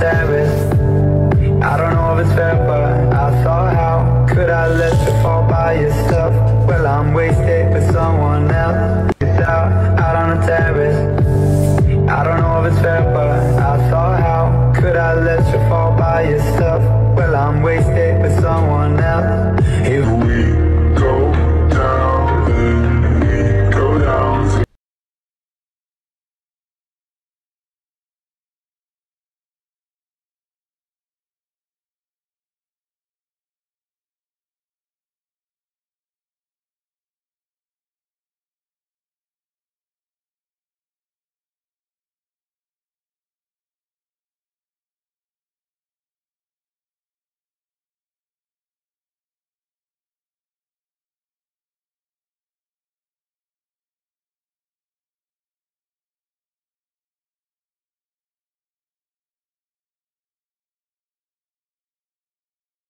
terrace. I don't know if it's fair, but I thought, how could I let you fall by yourself? Well, I'm wasted with someone else. Out, out on the terrace. I don't know if it's fair, but I thought, how could I let you fall by yourself? Well, I'm wasted with someone else.